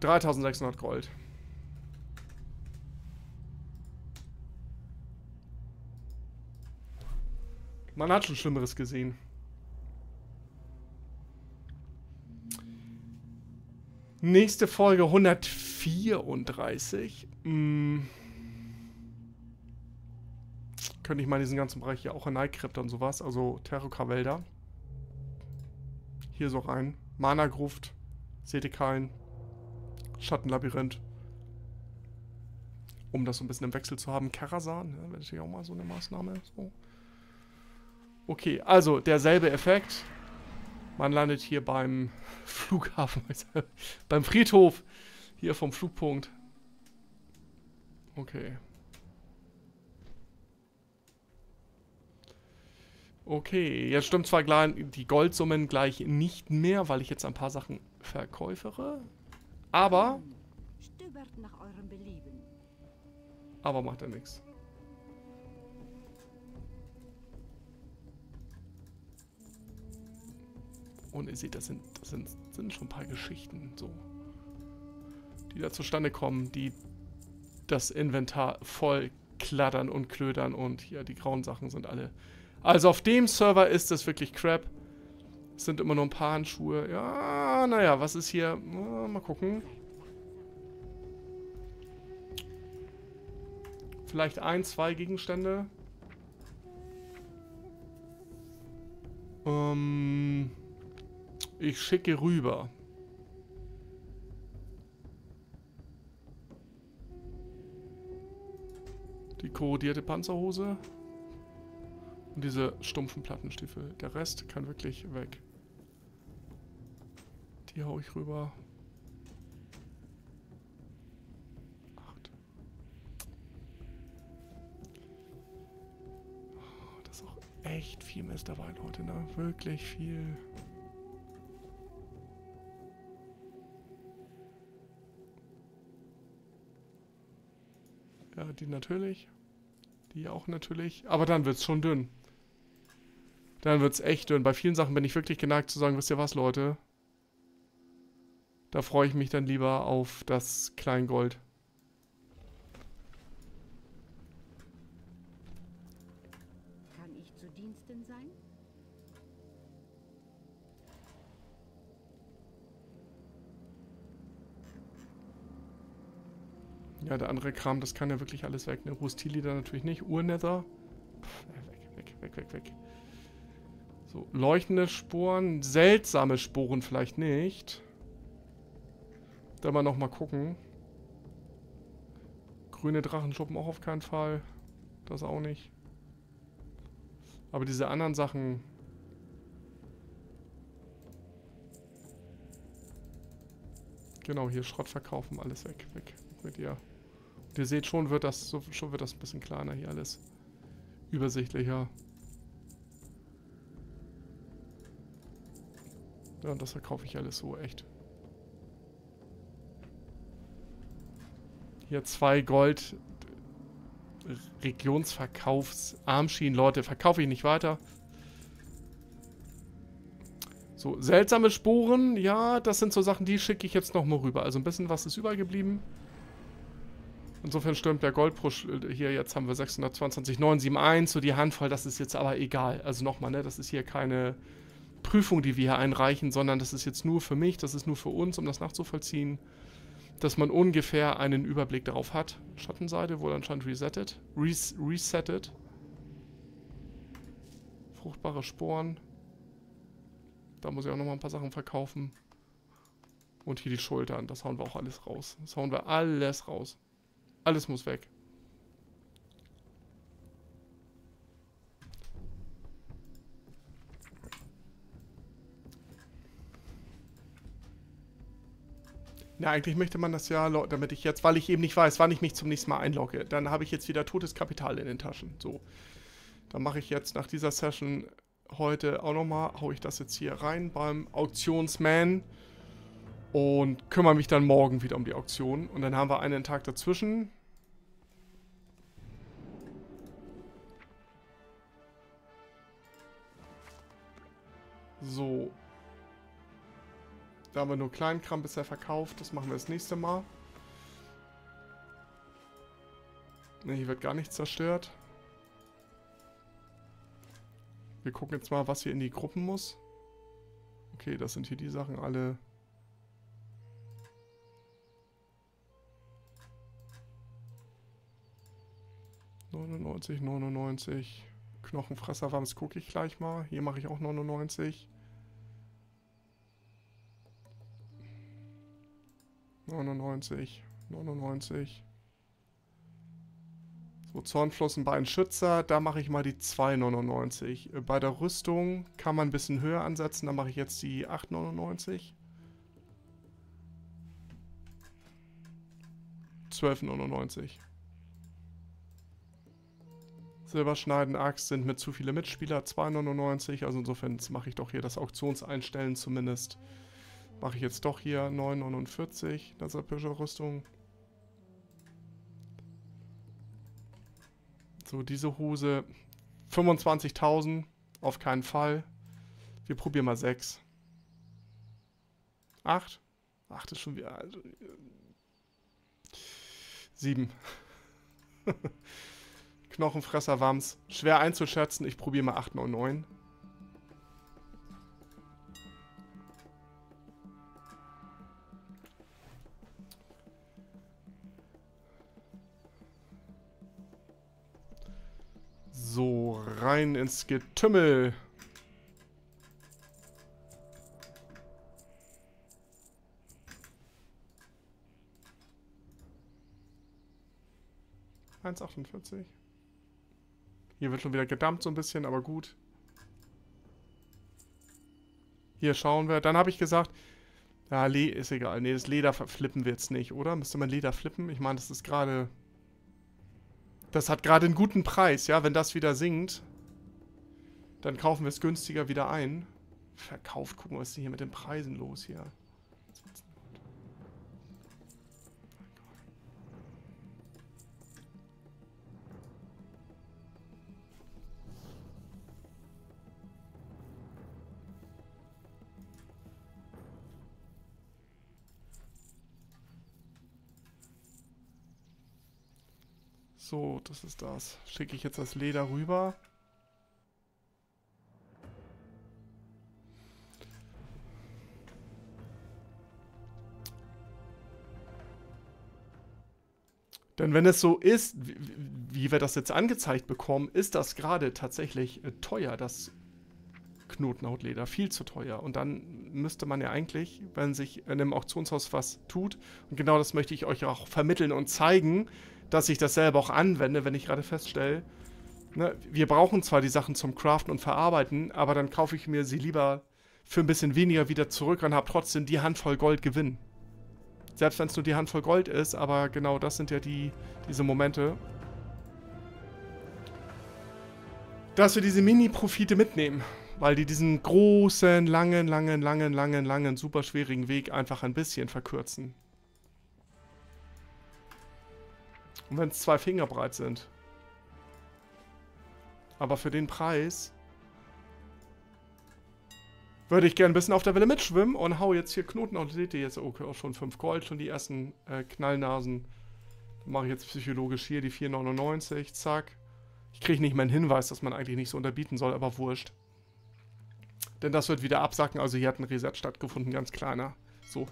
Dreitausendsechshundert Gold. Man hat schon Schlimmeres gesehen. Nächste Folge 134. Hm. Könnte ich mal diesen ganzen Bereich hier auch in Nightcrypt und sowas, also Terrorwälder. Hier so rein. Mana-Gruft, Setekalen, Schattenlabyrinth. Um das so ein bisschen im Wechsel zu haben. Karasan, ja, wäre natürlich auch mal so eine Maßnahme. So. Okay, also derselbe Effekt. Man landet hier beim Flughafen, beim Friedhof, hier vom Flugpunkt. Okay. Okay, jetzt stimmt zwar klar die Goldsummen gleich nicht mehr, weil ich jetzt ein paar Sachen verkäufere. Aber... Aber macht ja nichts. Und ihr seht, das sind, das sind, sind schon ein paar Geschichten, so. Die da zustande kommen, die das Inventar voll klattern und klödern und hier die grauen Sachen sind alle. Also auf dem Server ist das wirklich Crap. Es sind immer nur ein paar Handschuhe. Ja, naja, was ist hier? Mal gucken. Vielleicht ein, zwei Gegenstände. Ähm... Ich schicke rüber. Die korrodierte Panzerhose. Und diese stumpfen Plattenstiefel. Der Rest kann wirklich weg. Die hau ich rüber. Acht. Oh, das ist auch echt viel Mist dabei, Leute, ne? Wirklich viel. Ja, die natürlich. Die auch natürlich. Aber dann wird es schon dünn. Dann wird es echt dünn. Bei vielen Sachen bin ich wirklich geneigt zu sagen, wisst ihr was, Leute? Da freue ich mich dann lieber auf das Kleingold. Ja, der andere Kram, das kann ja wirklich alles weg. Ne? Rustili da natürlich nicht. Urnether. Weg, weg, weg, weg, weg. So, leuchtende Sporen. Seltsame Sporen vielleicht nicht. Da mal nochmal gucken. Grüne Drachenschuppen auch auf keinen Fall. Das auch nicht. Aber diese anderen Sachen... Genau, hier Schrott verkaufen, alles weg, weg mit ihr. Ihr seht, schon wird das, so, schon wird das ein bisschen kleiner hier alles. Übersichtlicher. Ja, und das verkaufe ich alles so, echt. Hier zwei Gold Regionsverkaufsarmschienen. Leute, verkaufe ich nicht weiter. So, seltsame Sporen. Ja, das sind so Sachen, die schicke ich jetzt nochmal rüber. Also ein bisschen was ist übergeblieben. Insofern stürmt der Goldpush äh, hier, jetzt haben wir 622, 971, so die Handvoll, das ist jetzt aber egal. Also nochmal, ne, das ist hier keine Prüfung, die wir hier einreichen, sondern das ist jetzt nur für mich, das ist nur für uns, um das nachzuvollziehen, dass man ungefähr einen Überblick darauf hat. Schattenseite wurde anscheinend resettet. Res resettet. Fruchtbare Sporen. Da muss ich auch nochmal ein paar Sachen verkaufen. Und hier die Schultern. Das hauen wir auch alles raus. Das hauen wir alles raus. Alles muss weg. Na, eigentlich möchte man das ja, damit ich jetzt, weil ich eben nicht weiß, wann ich mich zum nächsten Mal einlogge, dann habe ich jetzt wieder totes Kapital in den Taschen. So. Dann mache ich jetzt nach dieser Session heute auch nochmal, haue ich das jetzt hier rein beim Auktionsman und kümmere mich dann morgen wieder um die Auktion. Und dann haben wir einen Tag dazwischen. So, da haben wir nur Kleinkram bisher verkauft. Das machen wir das nächste Mal. Ne, hier wird gar nichts zerstört. Wir gucken jetzt mal, was hier in die Gruppen muss. Okay, das sind hier die Sachen alle. Neunundneunzig, neunundneunzig. Knochenfresser, das gucke ich gleich mal. Hier mache ich auch 99. 99, 99. So, Zornflossenbeinschützer, da mache ich mal die 2,99. Äh, bei der Rüstung kann man ein bisschen höher ansetzen, da mache ich jetzt die 8,99. 12,99. Silberschneiden Axt sind mit zu viele Mitspieler, 2,99. Also insofern mache ich doch hier das Auktionseinstellen zumindest. Mache ich jetzt doch hier 9,49, das Rüstung. So, diese Hose 25.000, auf keinen Fall. Wir probieren mal 6. 8? 8 ist schon wieder... Also, 7. Knochenfresser Wams. Schwer einzuschätzen, ich probiere mal 8, 9, 9. So, rein ins Getümmel. Eins Hier wird schon wieder gedammt so ein bisschen, aber gut. Hier schauen wir. Dann habe ich gesagt, ja, Le ist egal. Nee, das Leder flippen wir jetzt nicht, oder? Müsste man Leder flippen? Ich meine, das ist gerade das hat gerade einen guten Preis, ja. Wenn das wieder sinkt, dann kaufen wir es günstiger wieder ein. Verkauft, gucken was ist denn hier mit den Preisen los hier? So, das ist das. Schicke ich jetzt das Leder rüber. Denn wenn es so ist, wie wir das jetzt angezeigt bekommen, ist das gerade tatsächlich äh, teuer, das Knotenhautleder. Viel zu teuer. Und dann müsste man ja eigentlich, wenn sich in einem Auktionshaus was tut, und genau das möchte ich euch auch vermitteln und zeigen, dass ich das selber auch anwende, wenn ich gerade feststelle, ne, wir brauchen zwar die Sachen zum Craften und Verarbeiten, aber dann kaufe ich mir sie lieber für ein bisschen weniger wieder zurück und habe trotzdem die Handvoll Gold Gewinn. Selbst wenn es nur die Handvoll Gold ist, aber genau das sind ja die, diese Momente. Dass wir diese Mini-Profite mitnehmen, weil die diesen großen, langen, langen, langen, langen, langen, super schwierigen Weg einfach ein bisschen verkürzen. Und wenn es zwei Finger breit sind. Aber für den Preis würde ich gerne ein bisschen auf der Welle mitschwimmen und hau jetzt hier Knoten auf. Seht ihr jetzt okay, auch schon 5 Gold, schon die ersten äh, Knallnasen. Dann mache ich jetzt psychologisch hier die 4,99. Zack. Ich kriege nicht meinen Hinweis, dass man eigentlich nicht so unterbieten soll, aber wurscht. Denn das wird wieder absacken. Also hier hat ein Reset stattgefunden, ganz kleiner. So.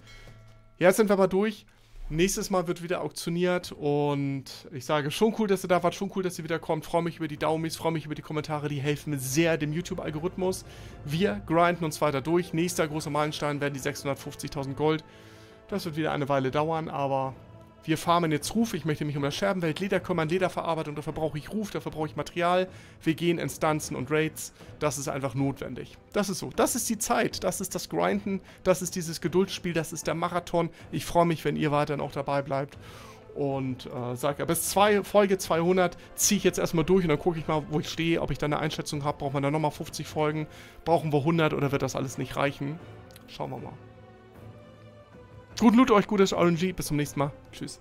Jetzt sind wir aber durch. Nächstes Mal wird wieder auktioniert und ich sage, schon cool, dass ihr da wart, schon cool, dass ihr wieder kommt. Freue mich über die Daumis, freue mich über die Kommentare, die helfen mir sehr dem YouTube-Algorithmus. Wir grinden uns weiter durch. Nächster großer Meilenstein werden die 650.000 Gold. Das wird wieder eine Weile dauern, aber wir farmen jetzt Ruf. Ich möchte mich um das Scherbenwelt Leder kümmern, Lederverarbeitung. Dafür brauche ich Ruf, dafür brauche ich Material. Wir gehen Instanzen und Raids. Das ist einfach notwendig. Das ist so. Das ist die Zeit. Das ist das Grinden. Das ist dieses Geduldsspiel. Das ist der Marathon. Ich freue mich, wenn ihr weiterhin auch dabei bleibt. Und äh, sage ja, bis zwei, Folge 200 ziehe ich jetzt erstmal durch und dann gucke ich mal, wo ich stehe, ob ich da eine Einschätzung habe. Brauchen wir dann nochmal 50 Folgen? Brauchen wir 100 oder wird das alles nicht reichen? Schauen wir mal. Guten Loot euch, gutes RNG. Bis zum nächsten Mal. Tschüss.